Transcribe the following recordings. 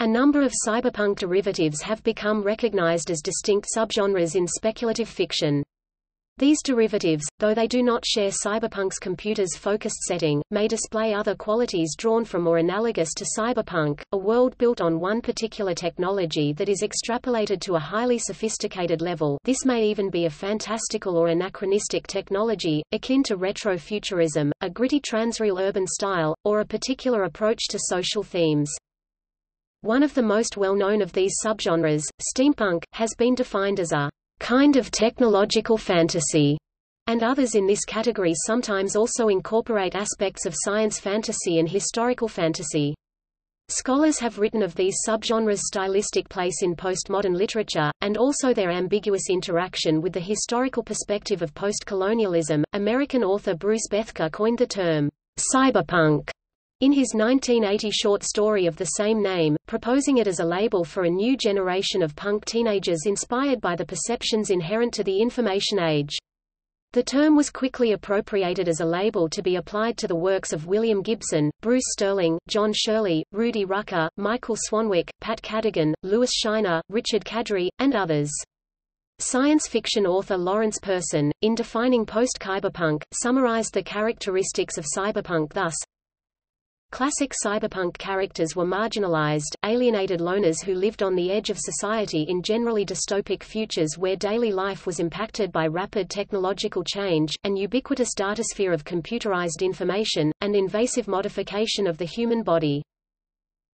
A number of cyberpunk derivatives have become recognized as distinct subgenres in speculative fiction. These derivatives, though they do not share cyberpunk's computer's focused setting, may display other qualities drawn from or analogous to cyberpunk, a world built on one particular technology that is extrapolated to a highly sophisticated level this may even be a fantastical or anachronistic technology, akin to retrofuturism, a gritty transreal urban style, or a particular approach to social themes. One of the most well-known of these subgenres, steampunk, has been defined as a kind of technological fantasy, and others in this category sometimes also incorporate aspects of science fantasy and historical fantasy. Scholars have written of these subgenres' stylistic place in postmodern literature, and also their ambiguous interaction with the historical perspective of postcolonialism. American author Bruce Bethke coined the term cyberpunk in his 1980 short story of the same name, proposing it as a label for a new generation of punk teenagers inspired by the perceptions inherent to the information age. The term was quickly appropriated as a label to be applied to the works of William Gibson, Bruce Sterling, John Shirley, Rudy Rucker, Michael Swanwick, Pat Cadigan, Lewis Shiner, Richard Kadrey, and others. Science fiction author Lawrence Person, in defining post-cyberpunk, summarized the characteristics of cyberpunk thus, Classic cyberpunk characters were marginalized, alienated loners who lived on the edge of society in generally dystopic futures where daily life was impacted by rapid technological change, an ubiquitous datasphere of computerized information, and invasive modification of the human body.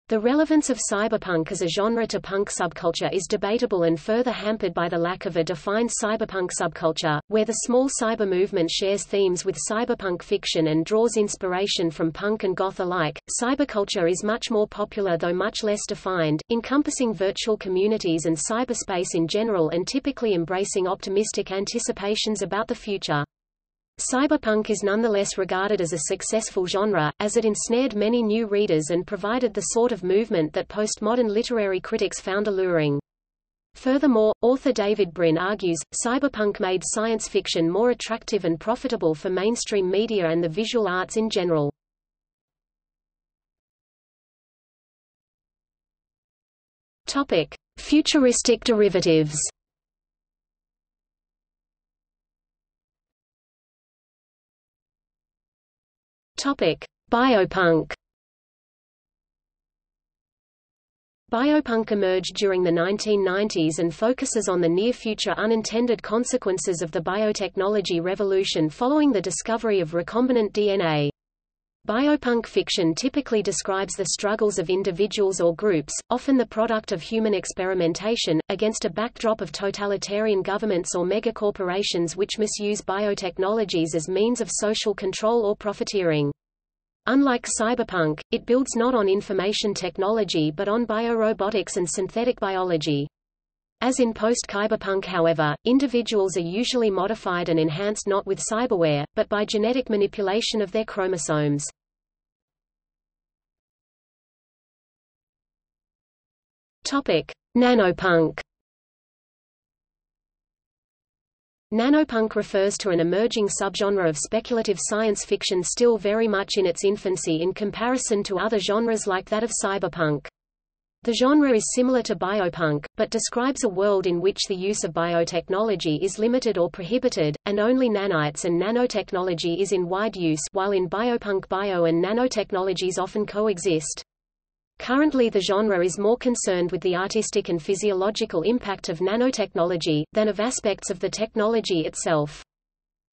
The relevance of cyberpunk as a genre to punk subculture is debatable and further hampered by the lack of a defined cyberpunk subculture, where the small cyber movement shares themes with cyberpunk fiction and draws inspiration from punk and goth alike. Cyberculture is much more popular though much less defined, encompassing virtual communities and cyberspace in general and typically embracing optimistic anticipations about the future. Cyberpunk is nonetheless regarded as a successful genre, as it ensnared many new readers and provided the sort of movement that postmodern literary critics found alluring. Furthermore, author David Brin argues, cyberpunk made science fiction more attractive and profitable for mainstream media and the visual arts in general. Topic. Futuristic derivatives Topic: Biopunk. Biopunk emerged during the 1990s and focuses on the near-future unintended consequences of the biotechnology revolution following the discovery of recombinant DNA. Biopunk fiction typically describes the struggles of individuals or groups, often the product of human experimentation, against a backdrop of totalitarian governments or megacorporations which misuse biotechnologies as means of social control or profiteering. Unlike cyberpunk, it builds not on information technology but on biorobotics and synthetic biology. As in post-cyberpunk however, individuals are usually modified and enhanced not with cyberware, but by genetic manipulation of their chromosomes. Topic: Nanopunk. Nanopunk refers to an emerging subgenre of speculative science fiction still very much in its infancy in comparison to other genres like that of cyberpunk. The genre is similar to biopunk, but describes a world in which the use of biotechnology is limited or prohibited, and only nanites and nanotechnology is in wide use while in biopunk bio and nanotechnologies often coexist. Currently the genre is more concerned with the artistic and physiological impact of nanotechnology, than of aspects of the technology itself.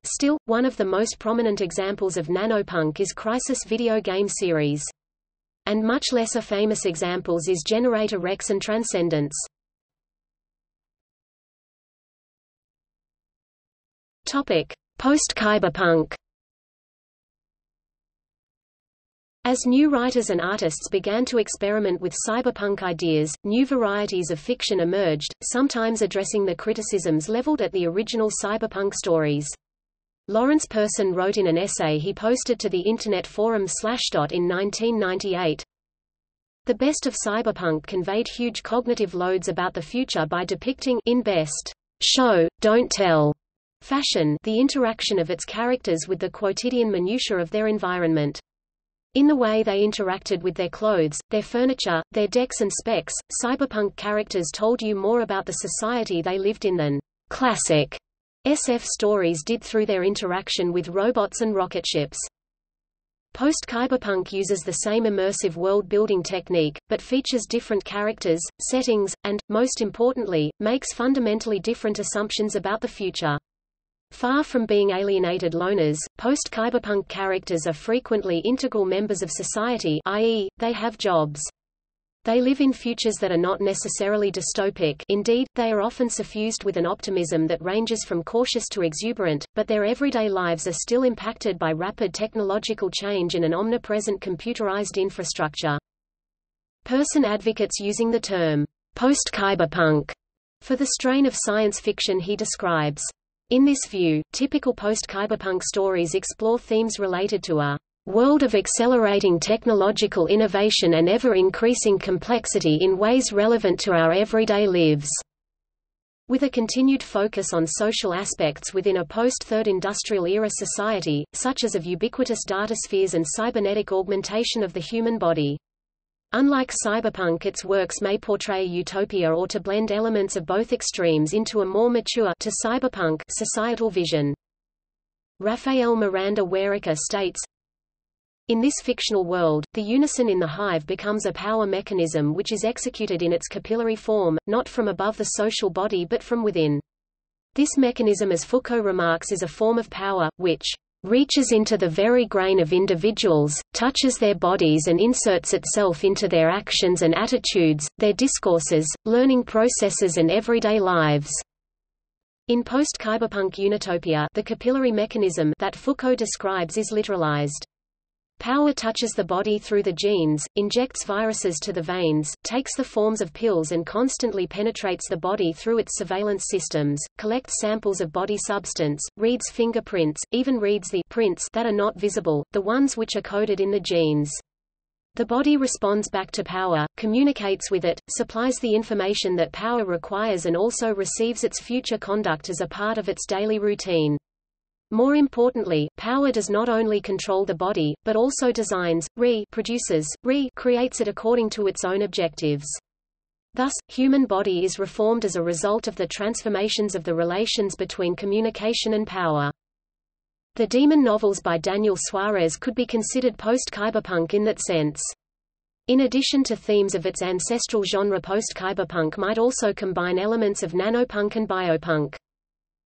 Still, one of the most prominent examples of nanopunk is Crysis video game series. And much lesser famous examples is Generator Rex and Transcendence. Topic: Post-cyberpunk As new writers and artists began to experiment with cyberpunk ideas, new varieties of fiction emerged, sometimes addressing the criticisms leveled at the original cyberpunk stories. Lawrence Person wrote in an essay he posted to the internet forum Slashdot in 1998, The best of cyberpunk conveyed huge cognitive loads about the future by depicting in best show, don't tell fashion the interaction of its characters with the quotidian minutiae of their environment. In the way they interacted with their clothes, their furniture, their decks and specs, cyberpunk characters told you more about the society they lived in than classic SF stories did through their interaction with robots and rocket ships. Post-cyberpunk uses the same immersive world-building technique, but features different characters, settings, and, most importantly, makes fundamentally different assumptions about the future. Far from being alienated loners, post-cyberpunk characters are frequently integral members of society i.e., they have jobs. They live in futures that are not necessarily dystopic indeed, they are often suffused with an optimism that ranges from cautious to exuberant, but their everyday lives are still impacted by rapid technological change and an omnipresent computerized infrastructure. Person advocates using the term post-cyberpunk for the strain of science fiction he describes. In this view, typical post-cyberpunk stories explore themes related to a world of accelerating technological innovation and ever-increasing complexity in ways relevant to our everyday lives. With a continued focus on social aspects within a post-third industrial era society, such as of ubiquitous data spheres and cybernetic augmentation of the human body. Unlike cyberpunk its works may portray utopia or to blend elements of both extremes into a more mature to cyberpunk societal vision. Rafael Miranda Huereca states, in this fictional world, the unison in the hive becomes a power mechanism which is executed in its capillary form, not from above the social body but from within. This mechanism as Foucault remarks is a form of power, which reaches into the very grain of individuals, touches their bodies and inserts itself into their actions and attitudes, their discourses, learning processes and everyday lives. In post-cyberpunk Unitopia the capillary mechanism that Foucault describes is literalized. Power touches the body through the genes, injects viruses to the veins, takes the forms of pills and constantly penetrates the body through its surveillance systems, collects samples of body substance, reads fingerprints, even reads the prints that are not visible, the ones which are coded in the genes. The body responds back to power, communicates with it, supplies the information that power requires and also receives its future conduct as a part of its daily routine. More importantly, power does not only control the body, but also designs, re-produces, re-creates it according to its own objectives. Thus, human body is reformed as a result of the transformations of the relations between communication and power. The Daemon novels by Daniel Suarez could be considered post-cyberpunk in that sense. In addition to themes of its ancestral genre post-cyberpunk might also combine elements of nanopunk and biopunk.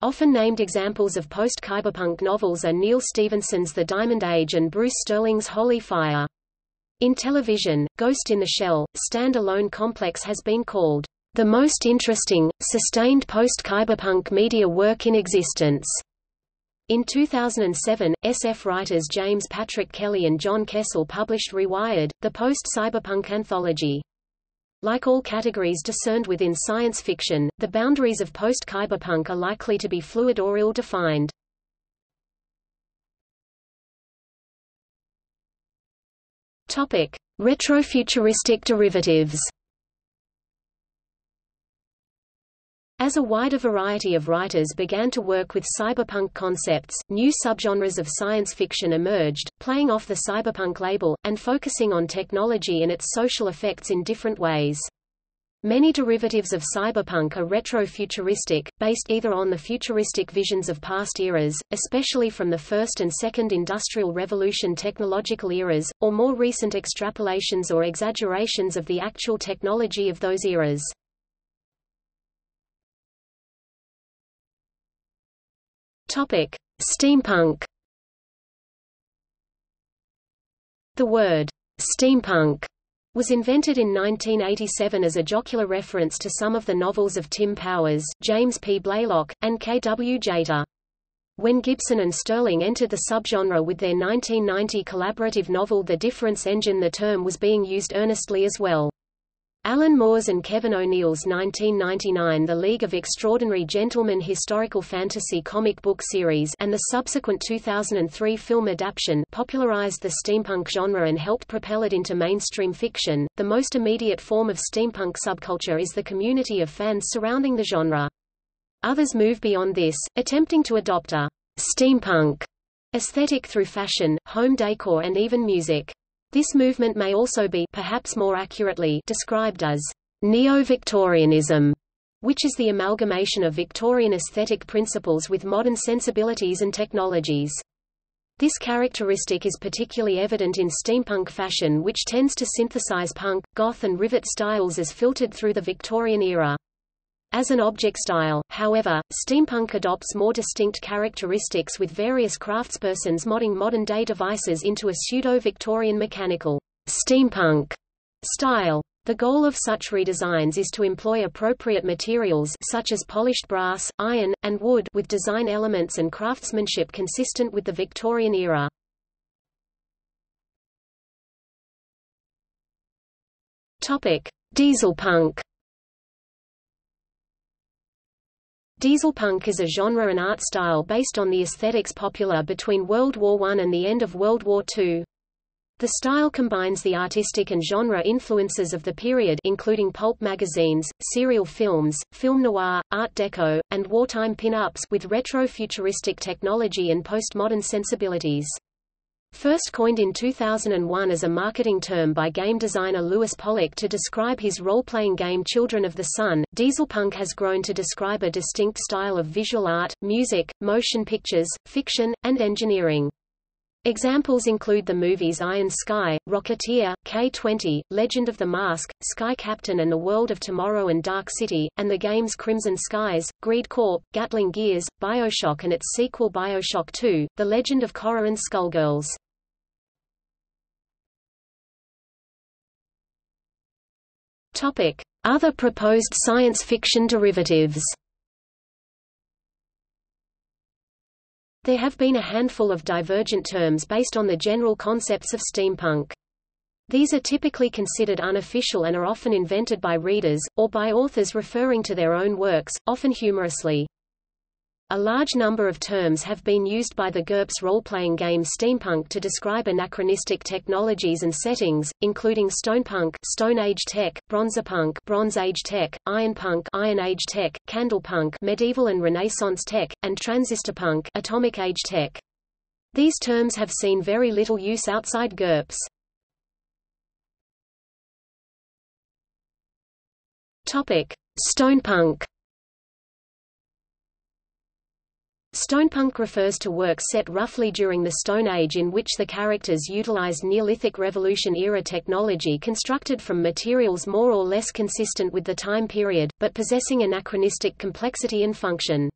Often named examples of post-cyberpunk novels are Neal Stephenson's The Diamond Age and Bruce Sterling's Holy Fire. In television, Ghost in the Shell, stand-alone complex has been called the most interesting, sustained post-cyberpunk media work in existence. In 2007, SF writers James Patrick Kelly and John Kessel published Rewired, the post-cyberpunk anthology. Like all categories discerned within science fiction, the boundaries of post-cyberpunk are likely to be fluid or ill-defined. Retrofuturistic derivatives. As a wider variety of writers began to work with cyberpunk concepts, new subgenres of science fiction emerged, playing off the cyberpunk label, and focusing on technology and its social effects in different ways. Many derivatives of cyberpunk are retro-futuristic, based either on the futuristic visions of past eras, especially from the First and Second Industrial Revolution technological eras, or more recent extrapolations or exaggerations of the actual technology of those eras. Topic: Steampunk. The word steampunk was invented in 1987 as a jocular reference to some of the novels of Tim Powers, James P. Blaylock, and K. W. Jeter. When Gibson and Sterling entered the subgenre with their 1990 collaborative novel The Difference Engine the term was being used earnestly as well. Alan Moore's and Kevin O'Neill's 1999 The League of Extraordinary Gentlemen historical fantasy comic book series and the subsequent 2003 film adaptation popularized the steampunk genre and helped propel it into mainstream fiction. The most immediate form of steampunk subculture is the community of fans surrounding the genre. Others move beyond this, attempting to adopt a steampunk aesthetic through fashion, home decor and even music. This movement may also be perhaps more accurately described as neo-Victorianism, which is the amalgamation of Victorian aesthetic principles with modern sensibilities and technologies. This characteristic is particularly evident in steampunk fashion which tends to synthesize punk, goth and rivet styles as filtered through the Victorian era. As an object style, however, steampunk adopts more distinct characteristics with various craftspersons modding modern-day devices into a pseudo-Victorian mechanical steampunk style. The goal of such redesigns is to employ appropriate materials such as polished brass, iron, and wood with design elements and craftsmanship consistent with the Victorian era. Topic: Dieselpunk. Dieselpunk is a genre and art style based on the aesthetics popular between World War I and the end of World War II. The style combines the artistic and genre influences of the period including pulp magazines, serial films, film noir, art deco, and wartime pin-ups with retro-futuristic technology and postmodern sensibilities. First coined in 2001 as a marketing term by game designer Lewis Pollak to describe his role-playing game Children of the Sun, Dieselpunk has grown to describe a distinct style of visual art, music, motion pictures, fiction, and engineering. Examples include the movies Iron Sky, Rocketeer, K-20, Legend of the Mask, Sky Captain and the World of Tomorrow and Dark City, and the games Crimson Skies, Greed Corp, Gatling Gears, Bioshock and its sequel Bioshock 2, The Legend of Korra and Skullgirls. Other proposed science fiction derivatives. There have been a handful of divergent terms based on the general concepts of steampunk. These are typically considered unofficial and are often invented by readers, or by authors referring to their own works, often humorously. A large number of terms have been used by the GURPS role-playing game Steampunk to describe anachronistic technologies and settings, including Stonepunk Stone Age tech, Bronzepunk Bronze Age tech, Ironpunk Iron Age tech, Candlepunk medieval and Renaissance tech, and Transistorpunk Atomic Age tech. These terms have seen very little use outside GURPS. Topic: Stonepunk Stonepunk refers to work set roughly during the Stone Age in which the characters utilized Neolithic Revolution-era technology constructed from materials more or less consistent with the time period, but possessing anachronistic complexity and function.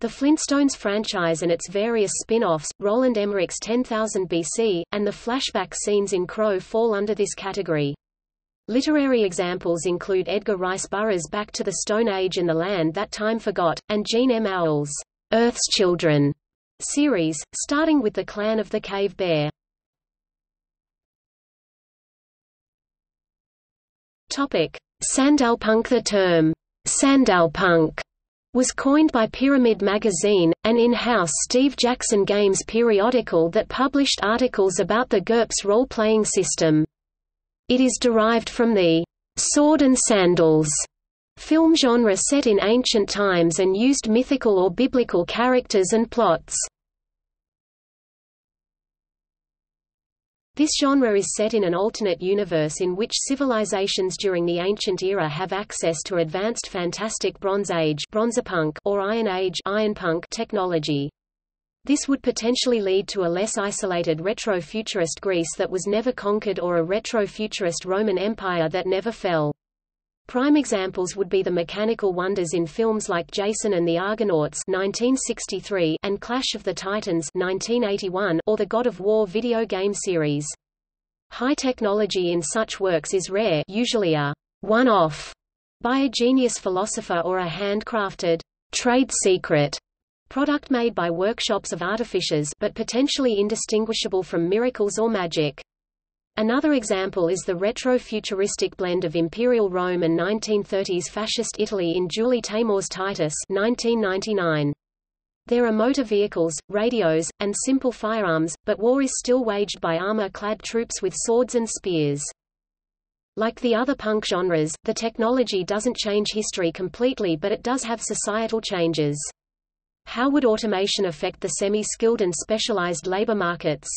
The Flintstones franchise and its various spin-offs, Roland Emmerich's 10,000 BC, and the flashback scenes in Crow fall under this category. Literary examples include Edgar Rice Burroughs' Back to the Stone Age and the Land That Time Forgot, and Jean M. Auel's Earth's Children series, starting with the clan of the Cave Bear. Topic: Sandalpunk The term Sandalpunk was coined by Pyramid Magazine, an in-house Steve Jackson Games periodical that published articles about the GURPS role-playing system. It is derived from the sword and sandals film genre set in ancient times and used mythical or biblical characters and plots. This genre is set in an alternate universe in which civilizations during the Ancient Era have access to advanced fantastic Bronze Age or Iron Age technology. This would potentially lead to a less isolated retro-futurist Greece that was never conquered or a retro-futurist Roman Empire that never fell. Prime examples would be the mechanical wonders in films like Jason and the Argonauts 1963 and Clash of the Titans 1981 or the God of War video game series. High technology in such works is rare usually a one-off by a genius philosopher or a handcrafted trade secret product made by workshops of artificers but potentially indistinguishable from miracles or magic. Another example is the retro-futuristic blend of Imperial Rome and 1930s Fascist Italy in Julie Taymor's Titus 1999. There are motor vehicles, radios, and simple firearms, but war is still waged by armor-clad troops with swords and spears. Like the other punk genres, the technology doesn't change history completely but it does have societal changes. How would automation affect the semi-skilled and specialized labor markets?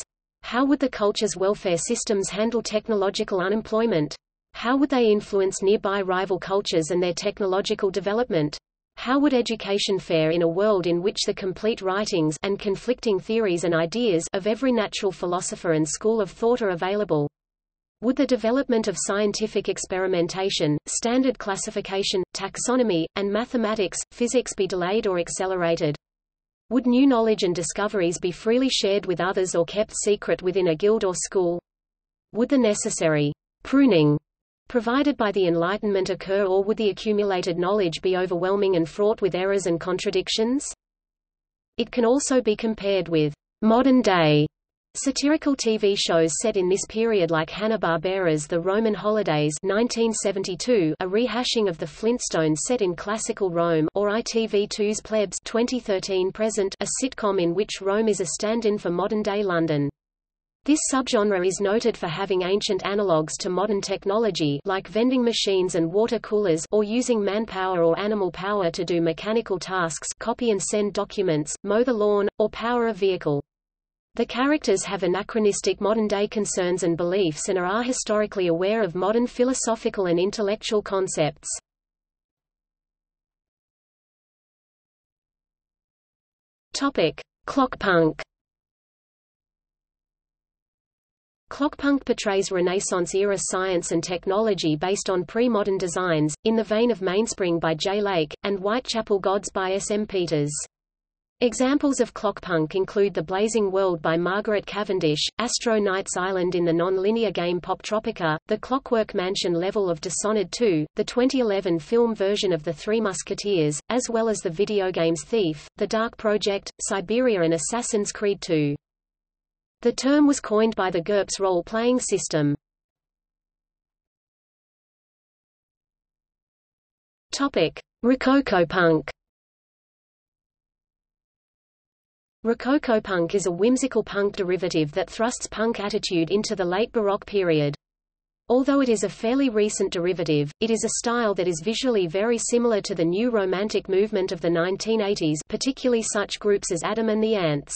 How would the culture's welfare systems handle technological unemployment? How would they influence nearby rival cultures and their technological development? How would education fare in a world in which the complete writings and conflicting theories and ideas of every natural philosopher and school of thought are available? Would the development of scientific experimentation, standard classification, taxonomy, and mathematics, physics be delayed or accelerated? Would new knowledge and discoveries be freely shared with others or kept secret within a guild or school? Would the necessary pruning provided by the Enlightenment occur or would the accumulated knowledge be overwhelming and fraught with errors and contradictions? It can also be compared with modern-day Satirical TV shows set in this period like Hanna-Barbera's The Roman Holidays 1972, a rehashing of the Flintstones set in classical Rome or ITV2's Plebs 2013 present, a sitcom in which Rome is a stand-in for modern-day London. This subgenre is noted for having ancient analogues to modern technology like vending machines and water coolers or using manpower or animal power to do mechanical tasks copy and send documents, mow the lawn, or power a vehicle. The characters have anachronistic modern-day concerns and beliefs and are historically aware of modern philosophical and intellectual concepts. Topic: Clockpunk. Clockpunk portrays Renaissance-era science and technology based on pre-modern designs, in the vein of Mainspring by Jay Lake, and Whitechapel Gods by S. M. Peters. Examples of clockpunk include The Blazing World by Margaret Cavendish, Astro Knights Island in the non-linear game Poptropica, the Clockwork Mansion level of Dishonored 2, the 2011 film version of The Three Musketeers, as well as the video games Thief, The Dark Project, Syberia and Assassin's Creed 2. The term was coined by the GURPS role-playing system. Topic: Rococo punk. Rococo punk is a whimsical punk derivative that thrusts punk attitude into the late Baroque period. Although it is a fairly recent derivative, it is a style that is visually very similar to the new Romantic movement of the 1980s particularly such groups as Adam and the Ants.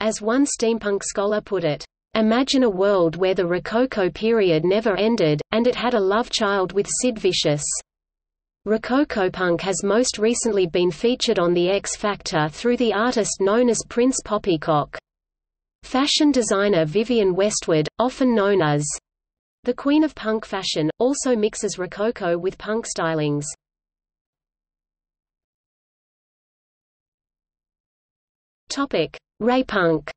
As one steampunk scholar put it, Imagine a world where the Rococo period never ended, and it had a love child with Sid Vicious. Rococopunk has most recently been featured on The X Factor through the artist known as Prince Poppycock. Fashion designer Vivienne Westwood, often known as the Queen of Punk Fashion, also mixes Rococo with punk stylings. Topic: Raypunk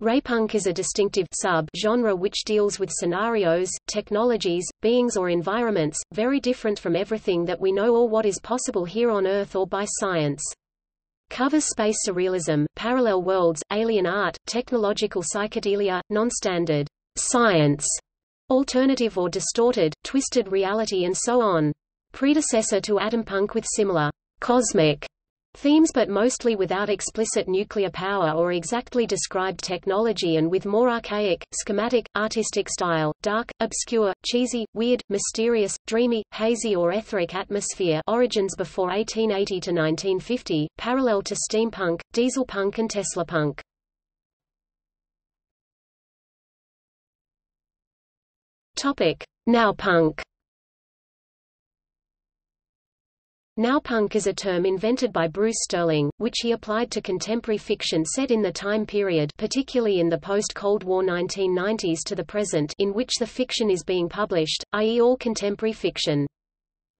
Raypunk is a distinctive sub-genre which deals with scenarios, technologies, beings or environments, very different from everything that we know or what is possible here on Earth or by science. Covers space surrealism, parallel worlds, alien art, technological psychedelia, non-standard science, alternative or distorted, twisted reality and so on. Predecessor to atompunk with similar cosmic Themes but mostly without explicit nuclear power or exactly described technology and with more archaic, schematic, artistic style, dark, obscure, cheesy, weird, mysterious, dreamy, hazy or etheric atmosphere origins before 1880 to 1950, parallel to steampunk, dieselpunk and teslapunk. Now punk Nowpunk is a term invented by Bruce Sterling, which he applied to contemporary fiction set in the time period particularly in the post-Cold War 1990s to the present in which the fiction is being published, i.e. all contemporary fiction.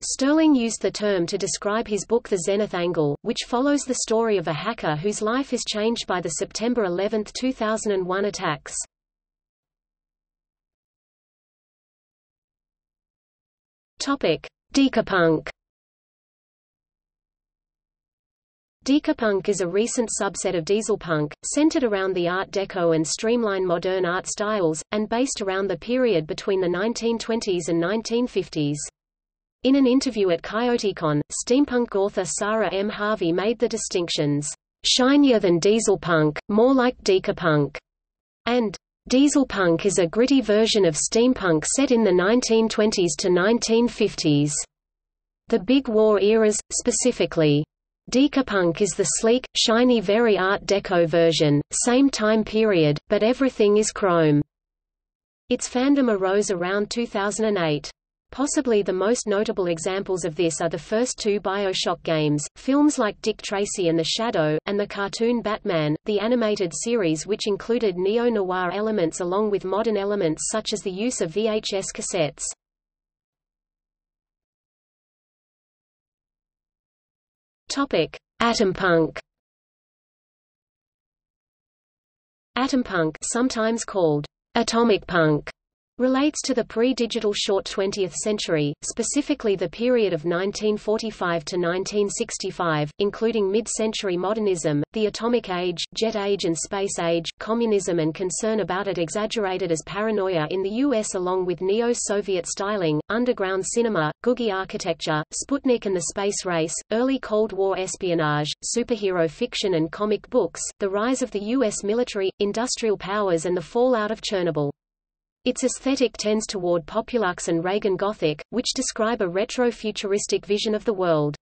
Sterling used the term to describe his book The Zenith Angle, which follows the story of a hacker whose life is changed by the September 11, 2001 attacks. Topic: Decopunk Decopunk is a recent subset of dieselpunk, centered around the Art Deco and streamline modern art styles, and based around the period between the 1920s and 1950s. In an interview at CoyoteCon, steampunk author Sarah M. Harvey made the distinctions, "...shinier than dieselpunk, more like decopunk", and Dieselpunk is a gritty version of steampunk set in the 1920s to 1950s. The Big War eras, specifically Decopunk is the sleek, shiny very Art Deco version, same time period, but everything is chrome. Its fandom arose around 2008. Possibly the most notable examples of this are the first two Bioshock games, films like Dick Tracy and the Shadow, and the cartoon Batman, the animated series which included neo-noir elements along with modern elements such as the use of VHS cassettes. Topic: Atompunk. Atompunk, sometimes called atomic punk, relates to the pre-digital short 20th century, specifically the period of 1945 to 1965, including mid-century modernism, the atomic age, jet age and space age, communism and concern about it exaggerated as paranoia in the US along with neo-Soviet styling, underground cinema, Googie architecture, Sputnik and the space race, early Cold War espionage, superhero fiction and comic books, the rise of the US military, industrial powers and the fallout of Chernobyl. Its aesthetic tends toward Populuxe and Raygun Gothic, which describe a retro-futuristic vision of the world.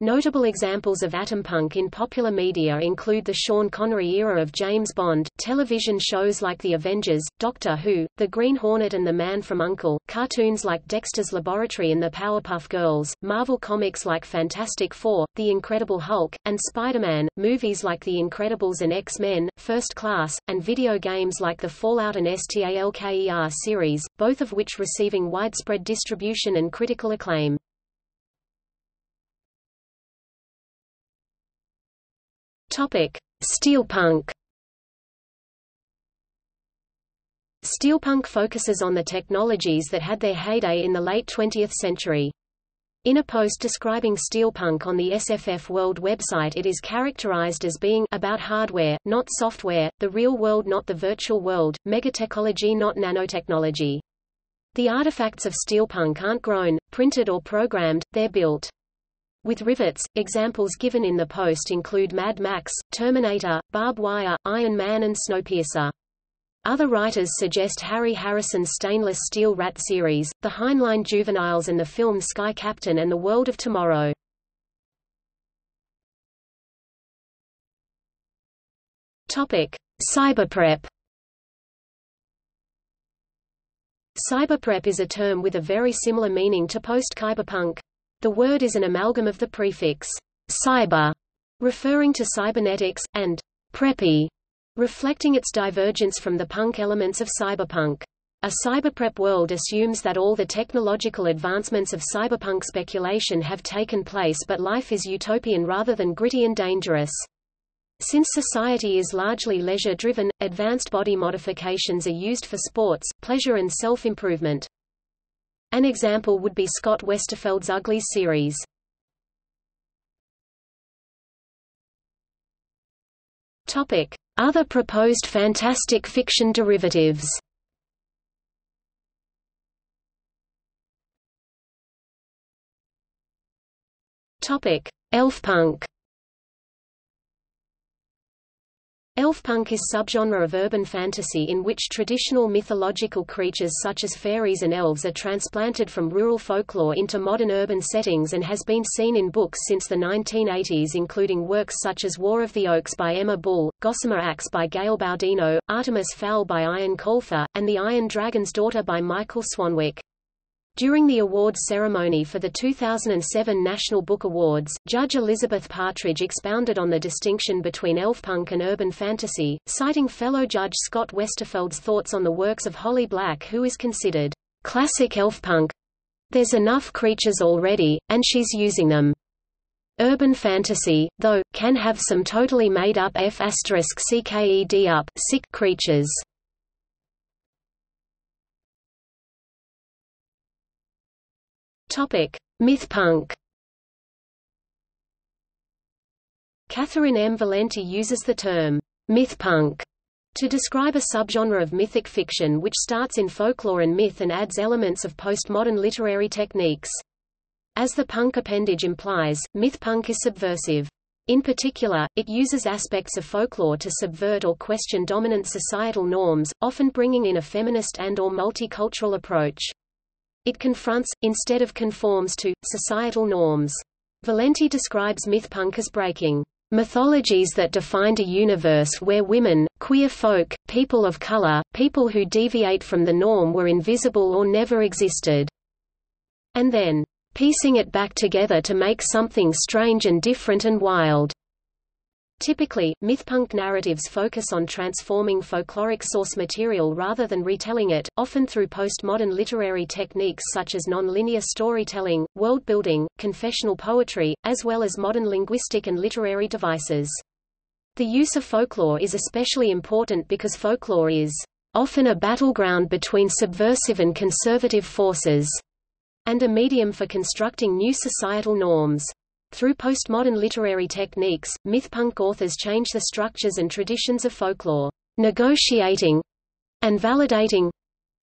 Notable examples of atompunk in popular media include the Sean Connery era of James Bond, television shows like The Avengers, Doctor Who, The Green Hornet and The Man from U.N.C.L.E., cartoons like Dexter's Laboratory and the Powerpuff Girls, Marvel comics like Fantastic Four, The Incredible Hulk, and Spider-Man, movies like The Incredibles and X-Men, First Class, and video games like the Fallout and STALKER series, both of which receiving widespread distribution and critical acclaim. Topic: Steelpunk. Steelpunk focuses on the technologies that had their heyday in the late 20th century. In a post describing steelpunk on the SFF World website it is characterized as being about hardware, not software, the real world not the virtual world, megatechnology not nanotechnology. The artifacts of steelpunk aren't grown, printed or programmed, they're built. With rivets, examples given in the post include Mad Max, Terminator, Barb Wire, Iron Man and Snowpiercer. Other writers suggest Harry Harrison's stainless steel rat series, the Heinlein Juveniles and the film Sky Captain and the World of Tomorrow. Topic: Cyberprep. Cyberprep is a term with a very similar meaning to post-cyberpunk. The word is an amalgam of the prefix cyber, referring to cybernetics, and preppy, reflecting its divergence from the punk elements of cyberpunk. A cyberprep world assumes that all the technological advancements of cyberpunk speculation have taken place but life is utopian rather than gritty and dangerous. Since society is largely leisure-driven, advanced body modifications are used for sports, pleasure and self-improvement. An example would be Scott Westerfeld's Ugly series. Other proposed fantastic fiction derivatives. Topic: Elfpunk. Elfpunk is a subgenre of urban fantasy in which traditional mythological creatures such as fairies and elves are transplanted from rural folklore into modern urban settings and has been seen in books since the 1980s including works such as War of the Oaks by Emma Bull, Gossamer Axe by Gail Baudino, Artemis Fowl by Ian Colfer, and The Iron Dragon's Daughter by Michael Swanwick. During the awards ceremony for the 2007 National Book Awards, Judge Elizabeth Partridge expounded on the distinction between elfpunk and urban fantasy, citing fellow Judge Scott Westerfeld's thoughts on the works of Holly Black who is considered classic elfpunk. There's enough creatures already, and she's using them. Urban fantasy, though, can have some totally made-up F** CKED up sick creatures. Topic: Mythpunk. Catherynne M. Valente uses the term mythpunk to describe a subgenre of mythic fiction which starts in folklore and myth and adds elements of postmodern literary techniques. As the punk appendage implies, mythpunk is subversive. In particular, it uses aspects of folklore to subvert or question dominant societal norms, often bringing in a feminist and or multicultural approach. It confronts, instead of conforms to, societal norms. Valente describes mythpunk as breaking mythologies that defined a universe where women, queer folk, people of color, people who deviate from the norm were invisible or never existed. And then, piecing it back together to make something strange and different and wild. Typically, mythpunk narratives focus on transforming folkloric source material rather than retelling it, often through postmodern literary techniques such as non-linear storytelling, world-building, confessional poetry, as well as modern linguistic and literary devices. The use of folklore is especially important because folklore is often a battleground between subversive and conservative forces, and a medium for constructing new societal norms. Through postmodern literary techniques, mythpunk authors change the structures and traditions of folklore, negotiating and validating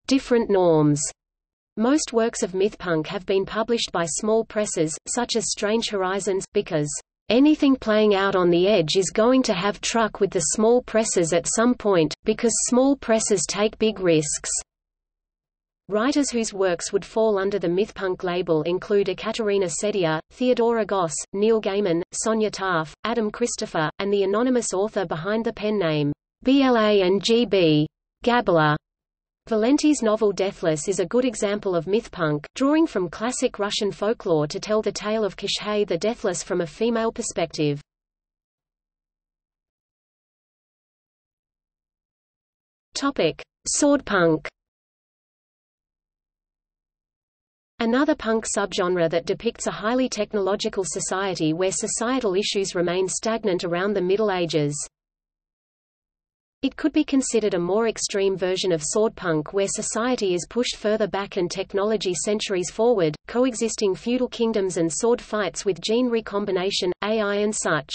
different norms. Most works of mythpunk have been published by small presses, such as Strange Horizons, because anything playing out on the edge is going to have truck with the small presses at some point, because small presses take big risks. Writers whose works would fall under the mythpunk label include Ekaterina Sedia, Theodora Goss, Neil Gaiman, Sonya Taaffe, Adam Christopher, and the anonymous author behind the pen name BLA and GB. Gabler. Valente's novel Deathless is a good example of mythpunk, drawing from classic Russian folklore to tell the tale of Koschei the Deathless from a female perspective. Topic: Swordpunk. Another punk subgenre that depicts a highly technological society where societal issues remain stagnant around the Middle Ages. It could be considered a more extreme version of swordpunk where society is pushed further back and technology centuries forward, coexisting feudal kingdoms and sword fights with gene recombination, AI and such.